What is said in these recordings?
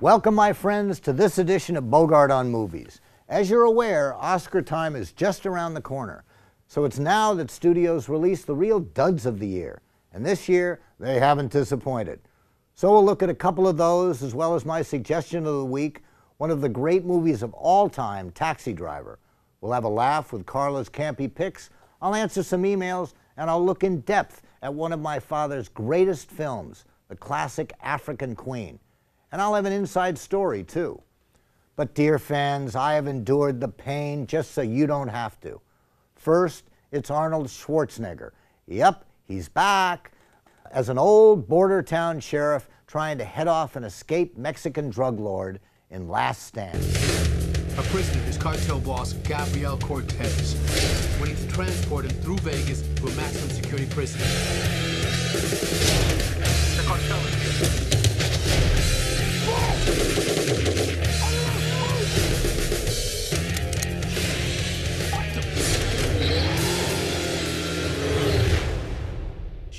Welcome, my friends, to this edition of Bogart on Movies. As you're aware, Oscar time is just around the corner. So it's now that studios release the real duds of the year. And this year, they haven't disappointed. So we'll look at a couple of those, as well as my suggestion of the week, one of the great movies of all time, Taxi Driver. We'll have a laugh with Carla's campy picks. I'll answer some emails, and I'll look in depth at one of my father's greatest films, the classic African Queen. And I'll have an inside story, too. But, dear fans, I have endured the pain just so you don't have to. First, it's Arnold Schwarzenegger. Yep, he's back as an old border town sheriff trying to head off an escaped Mexican drug lord in Last Stand. A prisoner is cartel boss Gabriel Cortez. Need to transport him through Vegas to a maximum security prison. The cartel is here.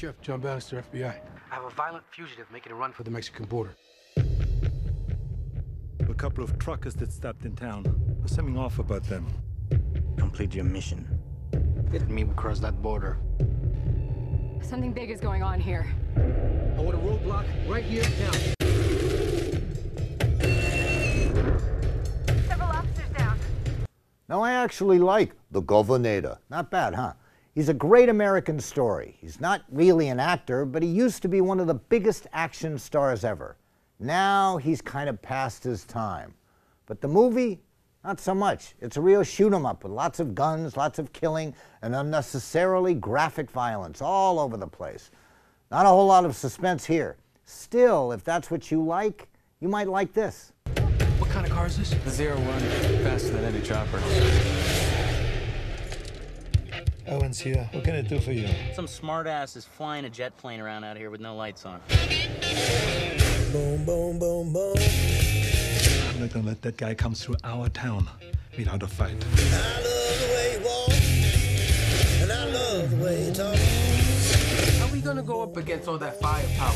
Sheriff John Bannister, FBI. I have a violent fugitive making a run for the Mexican border. A couple of truckers that stopped in town. There's something off about them. Complete your mission. Get me across that border. Something big is going on here. I want a roadblock right here now. Several officers down. Now, I actually like The Governor. Not bad, huh? He's a great American story. He's not really an actor, but he used to be one of the biggest action stars ever. Now he's kind of past his time. But the movie, not so much. It's a real shoot 'em up with lots of guns, lots of killing, and unnecessarily graphic violence all over the place. Not a whole lot of suspense here. Still, if that's what you like, you might like this. What kind of car is this? Zero one, faster than any chopper. Owen's here. What can I do for you? Some smartass is flying a jet plane around out here with no lights on. Boom, boom, boom, boom. I'm not gonna let that guy come through our town without a fight. I love the way you walk, and I love the way you talk. How are we gonna go up against all that firepower?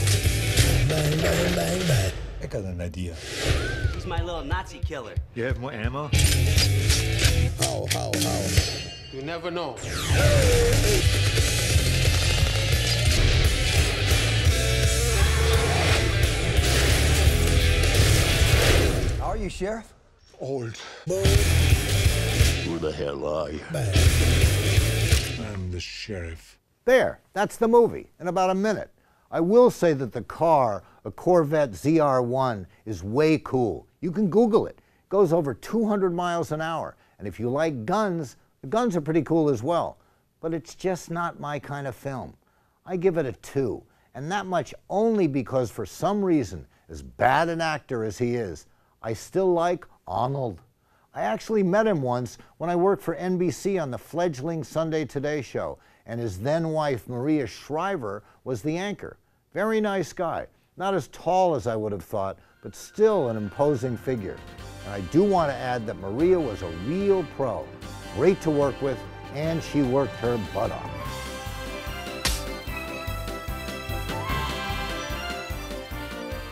Bang, bang, bang, bang. I got an idea. He's my little Nazi killer. You have more ammo? How, how, how. You never know. How are you, Sheriff? Old. Who the hell are you? I'm the sheriff. There, that's the movie in about a minute. I will say that the car, a Corvette ZR1, is way cool. You can Google it. It goes over 200 miles an hour. And if you like guns, the guns are pretty cool as well. But it's just not my kind of film. I give it a two. And that much only because, for some reason, as bad an actor as he is, I still like Arnold. I actually met him once when I worked for NBC on the fledgling Sunday Today show, and his then wife, Maria Shriver, was the anchor. Very nice guy. Not as tall as I would have thought, but still an imposing figure. And I do want to add that Maria was a real pro. Great to work with, and she worked her butt off.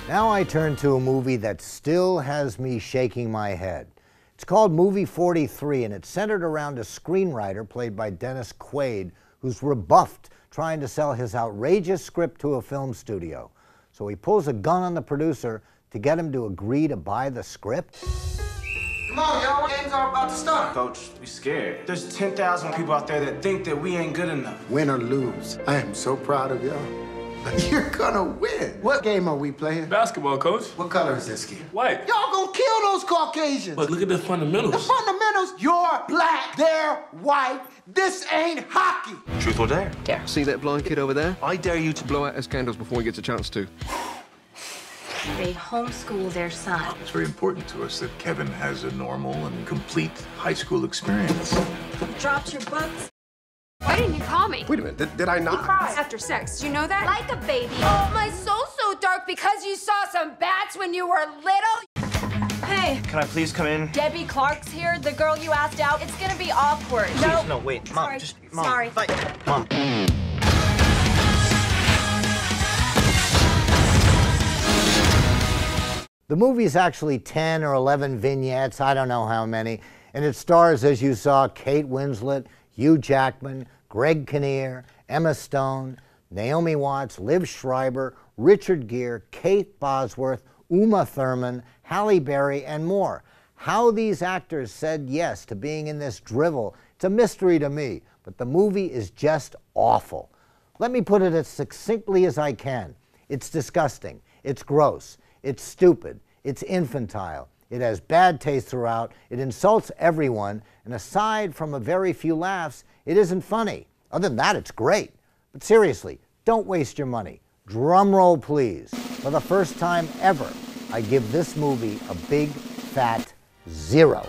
Now I turn to a movie that still has me shaking my head. It's called Movie 43, and it's centered around a screenwriter played by Dennis Quaid who's rebuffed trying to sell his outrageous script to a film studio. So he pulls a gun on the producer to get him to agree to buy the script. Come on, y'all. Games are about to start. Coach, we scared. There's 10,000 people out there that think that we ain't good enough. Win or lose, I am so proud of y'all. You're gonna win. What game are we playing? Basketball, coach. What color is this kid? White. Y'all gonna kill those Caucasians. But look at the fundamentals. the fundamentals. fundamentals, you're black, they're white. This ain't hockey. Truth or dare? dare? See that blind kid over there? I dare you to Blow out his candles before he gets a chance to. They homeschool their son. It's very important to us that Kevin has a normal and complete high school experience. You Dropped your books. Why didn't you call me? Wait a minute, did, did I not? Cries after sex. Do you know that? Like a baby. Oh, my soul's so dark because you saw some bats when you were little. Hey, Can I please come in? Debbie Clark's here, the girl you asked out. It's gonna be awkward. No. No, wait, Mom, Sorry. just Mom. Sorry. Fight. Mom. The movie's actually 10 or 11 vignettes, I don't know how many, and it stars, as you saw, Kate Winslet, Hugh Jackman, Greg Kinnear, Emma Stone, Naomi Watts, Liev Schreiber, Richard Gere, Kate Bosworth, Uma Thurman, Halle Berry, and more. How these actors said yes to being in this drivel, it's a mystery to me, but the movie is just awful. Let me put it as succinctly as I can. It's disgusting. It's gross. It's stupid. It's infantile. It has bad taste throughout. It insults everyone. And aside from a very few laughs, it isn't funny. Other than that, it's great. But seriously, don't waste your money. Drum roll, please. For the first time ever, I give this movie a big, fat zero.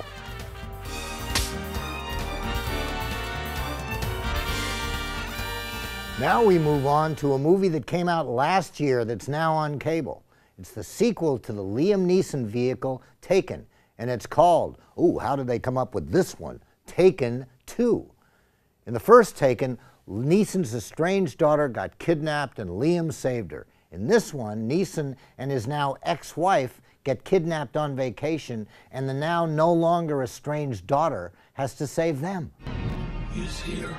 Now we move on to a movie that came out last year that's now on cable. It's the sequel to the Liam Neeson vehicle, Taken, and it's called, ooh, how did they come up with this one? Taken 2. In the first Taken, Neeson's estranged daughter got kidnapped and Liam saved her. In this one, Neeson and his now ex wife get kidnapped on vacation, and the now no longer estranged daughter has to save them. He's here.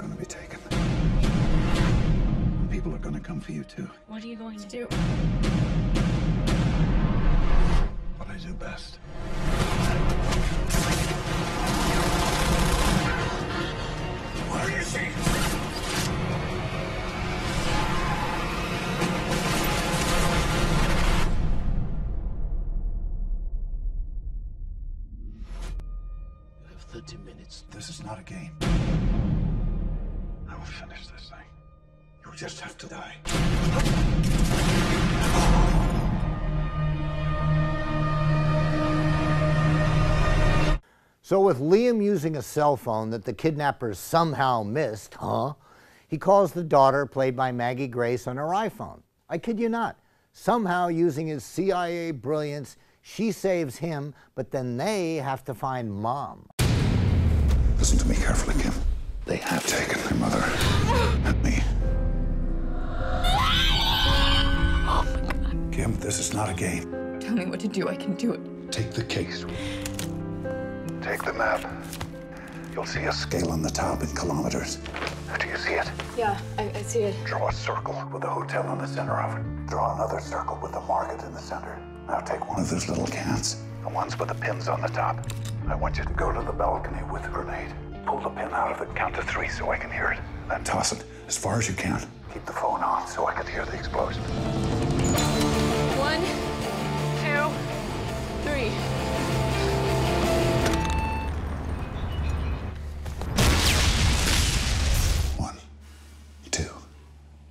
Mother is going to be taken. People are going to come for you, too. What are you going to do? What I do best. What do you see? You have 30 minutes. This is not a game. Just have to die. So, with Liam using a cell phone that the kidnappers somehow missed, huh? He calls the daughter, played by Maggie Grace, on her iPhone. I kid you not. Somehow, using his CIA brilliance, she saves him, but then they have to find mom. Listen to me carefully, Kim. They have taken my mother and me. This is not a game. Tell me what to do. I can do it. Take the case. Take the map. You'll see a scale on the top in kilometers. Do you see it? Yeah, I, I see it. Draw a circle with a hotel in the center of it. Draw another circle with the market in the center. Now take one of those little cans, the ones with the pins on the top. I want you to go to the balcony with a grenade. Pull the pin out of it, count to three so I can hear it. Then toss it as far as you can. Keep the phone on so I can hear the explosion. One, two, three. One, two,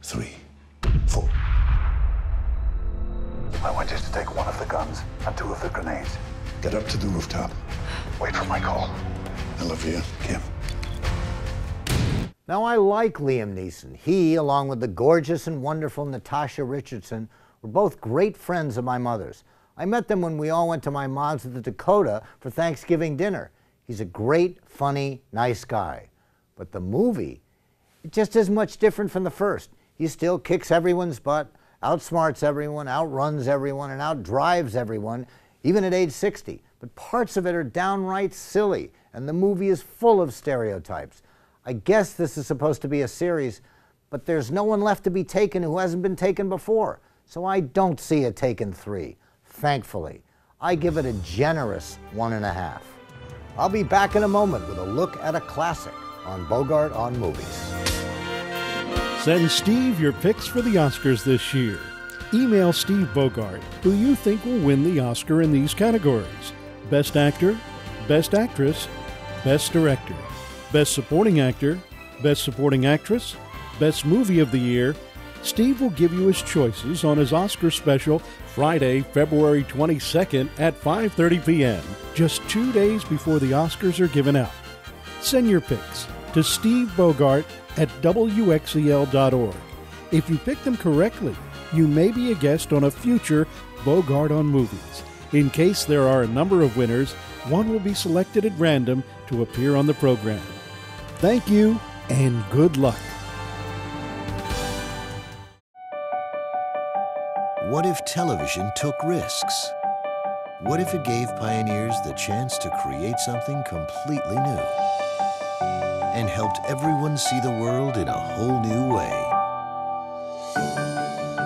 three, four. I want you to take one of the guns and two of the grenades. Get up to the rooftop. Wait for my call. I love you, Kim. Now, I like Liam Neeson. He, along with the gorgeous and wonderful Natasha Richardson, were both great friends of my mother's. I met them when we all went to my mom's at the Dakota for Thanksgiving dinner. He's a great, funny, nice guy. But the movie, it just is much different from the first. He still kicks everyone's butt, outsmarts everyone, outruns everyone, and outdrives everyone, even at age 60. But parts of it are downright silly, and the movie is full of stereotypes. I guess this is supposed to be a series, but there's no one left to be taken who hasn't been taken before. So I don't see a Taken 3, thankfully. I give it a generous one and a half. I'll be back in a moment with a look at a classic on Bogart on Movies. Send Steve your picks for the Oscars this year. Email Steve Bogart who you think will win the Oscar in these categories Best Actor, Best Actress, Best Director, Best Supporting Actor, Best Supporting Actress, Best Movie of the Year. Steve will give you his choices on his Oscar special Friday, February 22nd at 5:30 p.m., just 2 days before the Oscars are given out. Send your picks to Steve Bogart at WXEL.org. If you pick them correctly, you may be a guest on a future Bogart on Movies. In case there are a number of winners, one will be selected at random to appear on the program. Thank you and good luck. What if television took risks? What if it gave pioneers the chance to create something completely new and helped everyone see the world in a whole new way?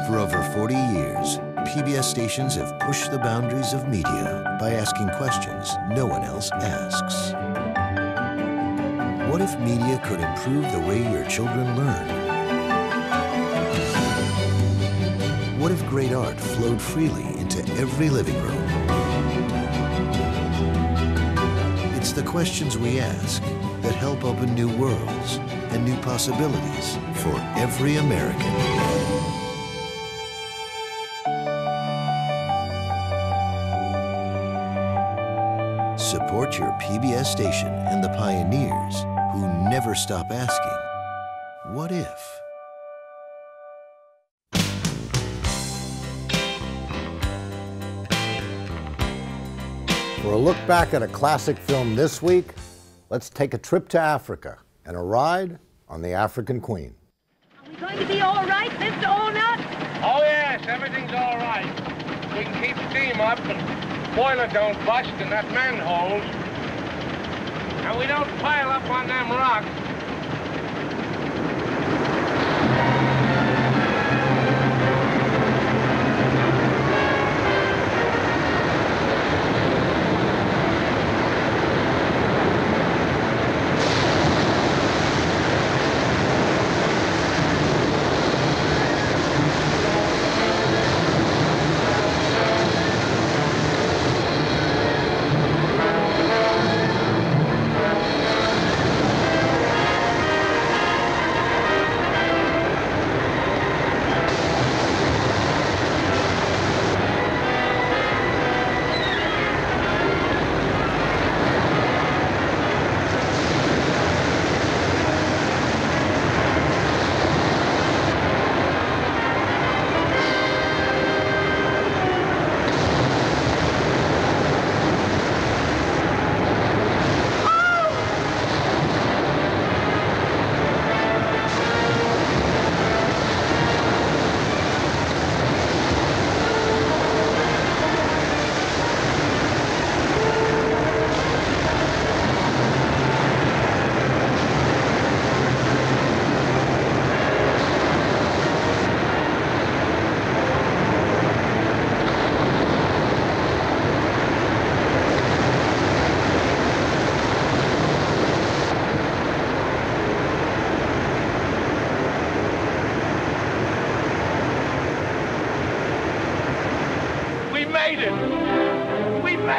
For over 40 years, PBS stations have pushed the boundaries of media by asking questions no one else asks. What if media could improve the way your children learn? What if great art flowed freely into every living room? It's the questions we ask that help open new worlds and new possibilities for every American. Support your PBS station and the pioneers who never stop asking, what if? For a look back at a classic film this week, let's take a trip to Africa and a ride on the African Queen. Are we going to be all right, Mr. Allnutt? Oh, yes, everything's all right. We can keep steam up and boiler don't bust and that manholes. And we don't pile up on them rocks.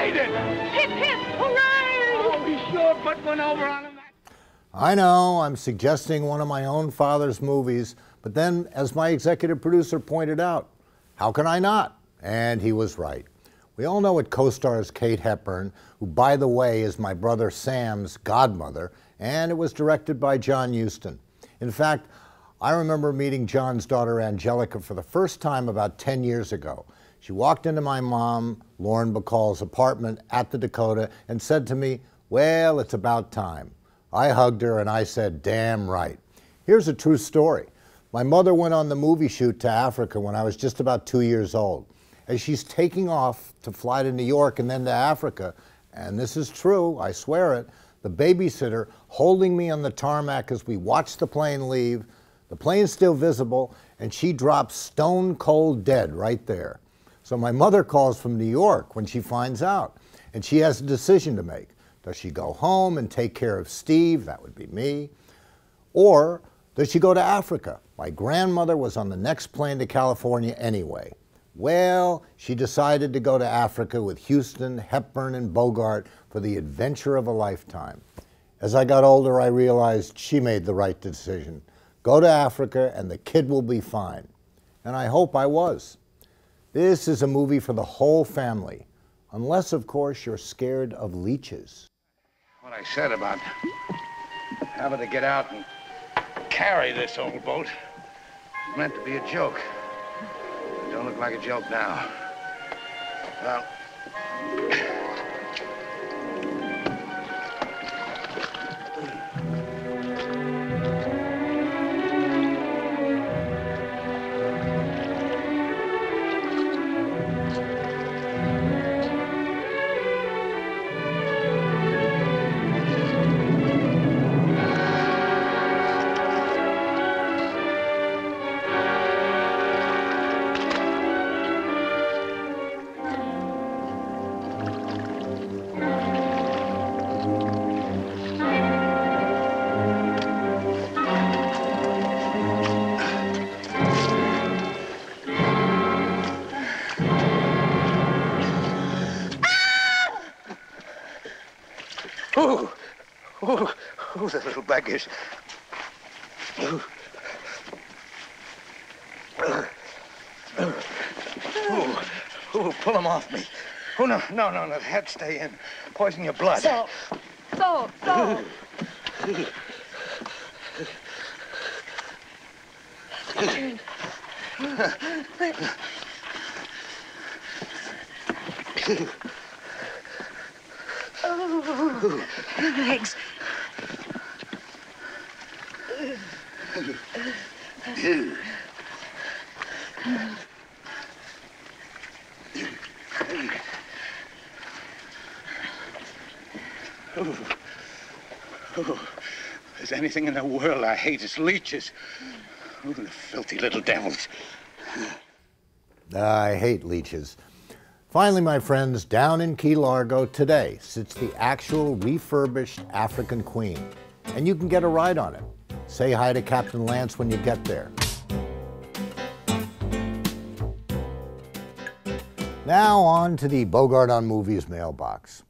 Made it! Hip, hip, hooray! Oh, we sure put one over on him. I know I'm suggesting one of my own father's movies, but then, as my executive producer pointed out, how can I not? And he was right. We all know it co stars Kate Hepburn, who, by the way, is my brother Sam's godmother, and it was directed by John Huston. In fact, I remember meeting John's daughter Anjelica for the first time about 10 years ago. She walked into my mom, Lauren Bacall's apartment at the Dakota and said to me, Well, it's about time. I hugged her and I said, Damn right. Here's a true story. My mother went on the movie shoot to Africa when I was just about two years old. As she's taking off to fly to New York and then to Africa, and this is true, I swear it, the babysitter holding me on the tarmac as we watch the plane leave, the plane's still visible, and she drops stone cold dead right there. So my mother calls from New York when she finds out, and she has a decision to make. Does she go home and take care of Steve? That would be me. Or does she go to Africa? My grandmother was on the next plane to California anyway. Well, she decided to go to Africa with Huston, Hepburn, and Bogart for the adventure of a lifetime. As I got older, I realized she made the right decision. Go to Africa and the kid will be fine. And I hope I was. This is a movie for the whole family, unless, of course, you're scared of leeches. What I said about having to get out and carry this old boat was meant to be a joke. It don't look like a joke now. Well, ooh, the little. Ooh. Ooh, ooh, pull them off me. Oh, no, no, no, no, the head stay in. Poison your blood. So, so, so. Ooh. Legs. There's anything in the world I hate, it's leeches. Ooh, the filthy little devils. I hate leeches. Finally, my friends, down in Key Largo today sits the actual refurbished African Queen, and you can get a ride on it. Say hi to Captain Lance when you get there. Now on to the Bogart on Movies mailbox.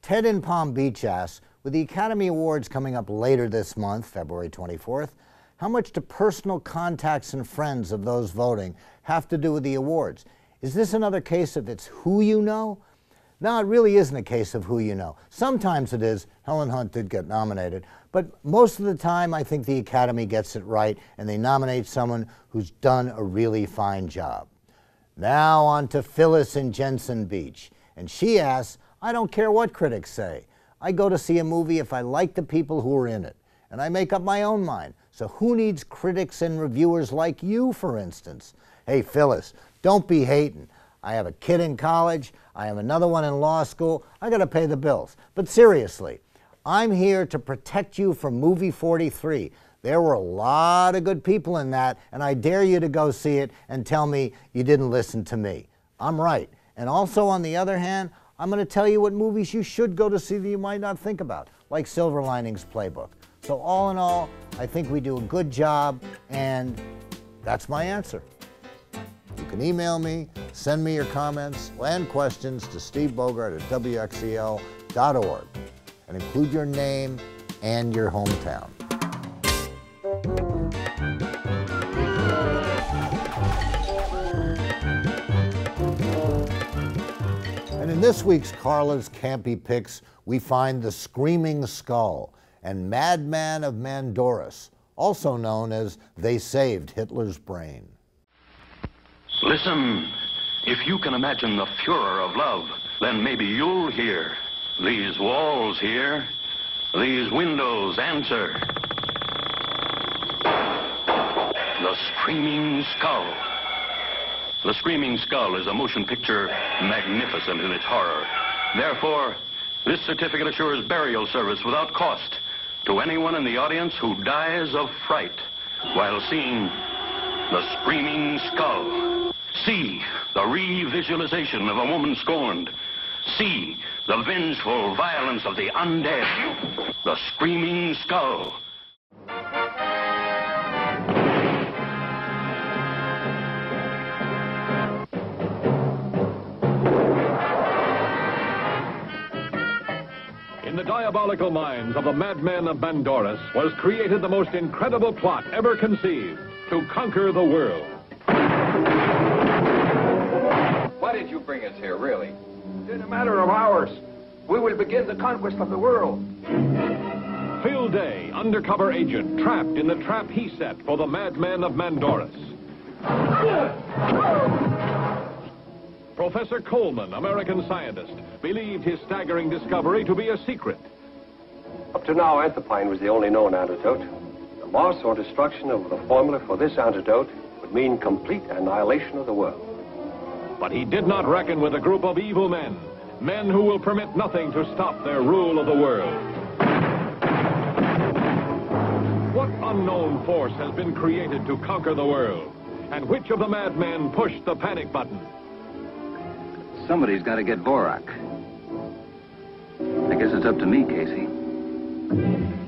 Ted in Palm Beach asks, with the Academy Awards coming up later this month, February 24th, how much do personal contacts and friends of those voting have to do with the awards? Is this another case of it's who you know? No, it really isn't a case of who you know. Sometimes it is. Helen Hunt did get nominated. But most of the time, I think the Academy gets it right and they nominate someone who's done a really fine job. Now on to Phyllis in Jensen Beach. And she asks, I don't care what critics say. I go to see a movie if I like the people who are in it. And I make up my own mind. So who needs critics and reviewers like you, for instance? Hey, Phyllis, don't be hating. I have a kid in college. I have another one in law school. I got to pay the bills. But seriously, I'm here to protect you from movie 43. There were a lot of good people in that, and I dare you to go see it and tell me you didn't listen to me. I'm right. And also, on the other hand, I'm going to tell you what movies you should go to see that you might not think about, like Silver Linings Playbook. So, all in all, I think we do a good job, and that's my answer. Can email me, send me your comments and questions to Steve Bogart at WXEL.org and include your name and your hometown. And in this week's Carla's Campy Picks, we find the Screaming Skull and Madman of Mandoras, also known as They Saved Hitler's Brain. Listen, if you can imagine the furor of love, then maybe you'll hear. These walls here, these windows answer. The Screaming Skull. The Screaming Skull is a motion picture magnificent in its horror. Therefore, this certificate assures burial service without cost to anyone in the audience who dies of fright while seeing The Screaming Skull. See the revisualization of a woman scorned. See the vengeful violence of the undead. The Screaming Skull. In the diabolical minds of the madmen of Mandoras was created the most incredible plot ever conceived to conquer the world. Did you bring us here, really? In a matter of hours, we will begin the conquest of the world. Phil Day, undercover agent, trapped in the trap he set for the madman of Mandoras. Professor Coleman, American scientist, believed his staggering discovery to be a secret. Up to now, anthraquinine was the only known antidote. The loss or destruction of the formula for this antidote would mean complete annihilation of the world. But he did not reckon with a group of evil men, men who will permit nothing to stop their rule of the world. What unknown force has been created to conquer the world? And which of the madmen pushed the panic button? Somebody's got to get Borak. I guess it's up to me, Casey.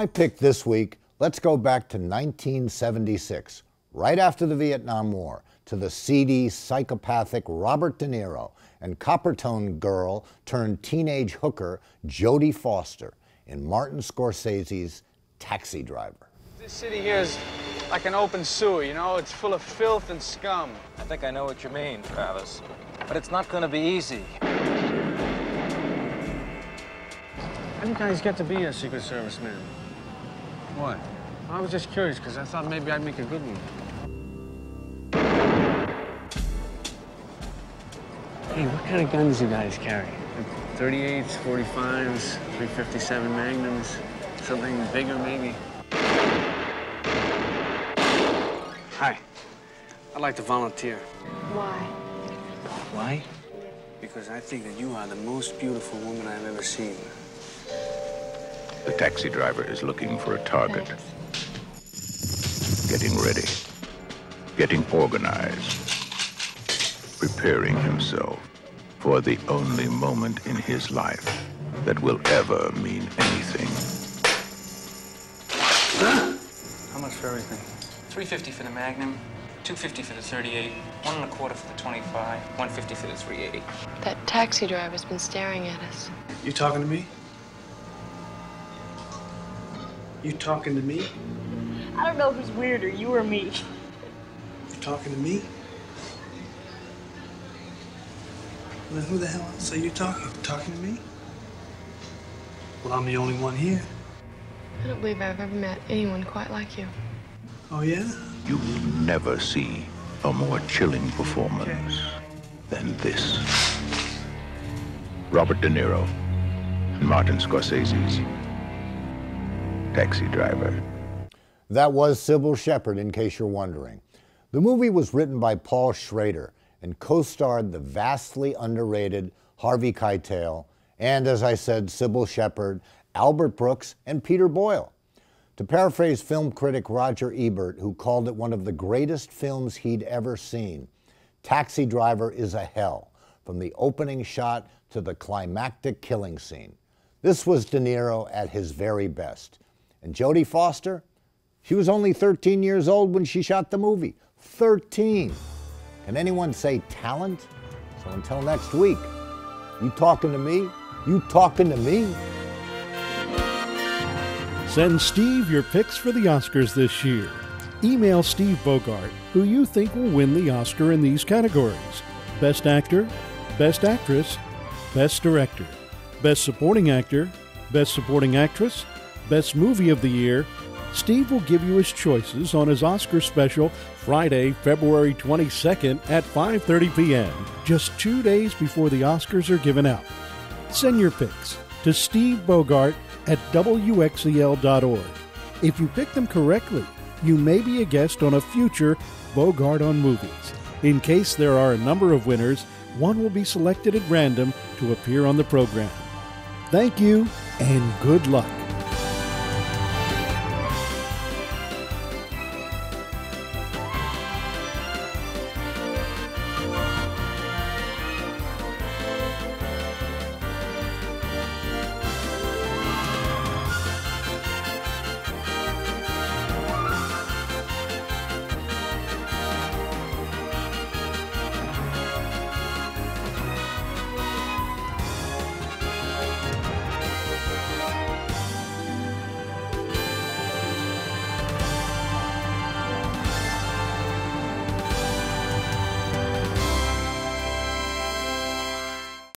My pick this week, let's go back to 1976, right after the Vietnam War, to the seedy, psychopathic Robert De Niro and Coppertone girl turned teenage hooker Jodie Foster in Martin Scorsese's Taxi Driver. This city here is like an open sewer, you know? It's full of filth and scum. I think I know what you mean, Travis. But it's not going to be easy. How do you guys get to be a Secret Service man? What? I was just curious because I thought maybe I'd make a good one. Hey, what kind of guns do you guys carry? 38s, 45s, 357 Magnums, something bigger maybe? Hi. I'd like to volunteer. Why? Why? Because I think that you are the most beautiful woman I've ever seen. The taxi driver is looking for a target. Getting ready. Getting organized. Preparing himself for the only moment in his life that will ever mean anything. How much for everything? 350 for the Magnum, 250 for the 38, one and a quarter for the 25, 150 for the 380. That taxi driver's been staring at us. You talking to me? You talking to me? I don't know who's weirder, you or me. You talking to me? Well, then who the hell else are you talking? Talking to me? Well, I'm the only one here. I don't believe I've ever met anyone quite like you. Oh, yeah? You will never see a more chilling performance than this. Robert De Niro and Martin Scorsese's Taxi Driver. That was Cybill Shepherd, in case you're wondering. The movie was written by Paul Schrader and co starred the vastly underrated Harvey Keitel and, as I said, Cybill Shepherd, Albert Brooks, and Peter Boyle. To paraphrase film critic Roger Ebert, who called it one of the greatest films he'd ever seen, Taxi Driver is a hell, from the opening shot to the climactic killing scene. This was De Niro at his very best. And Jodie Foster? She was only 13 years old when she shot the movie. 13. Can anyone say talent? So until next week, you talking to me? You talking to me? Send Steve your picks for the Oscars this year. Email Steve Bogart who you think will win the Oscar in these categories Best Actor, Best Actress, Best Director, Best Supporting Actor, Best Supporting Actress, Best Movie of the Year. Steve will give you his choices on his Oscar special Friday, February 22nd at 5:30 p.m., just 2 days before the Oscars are given out. Send your picks to Steve Bogart at WXEL.org. If you pick them correctly, you may be a guest on a future Bogart on Movies. In case there are a number of winners, one will be selected at random to appear on the program. Thank you and good luck.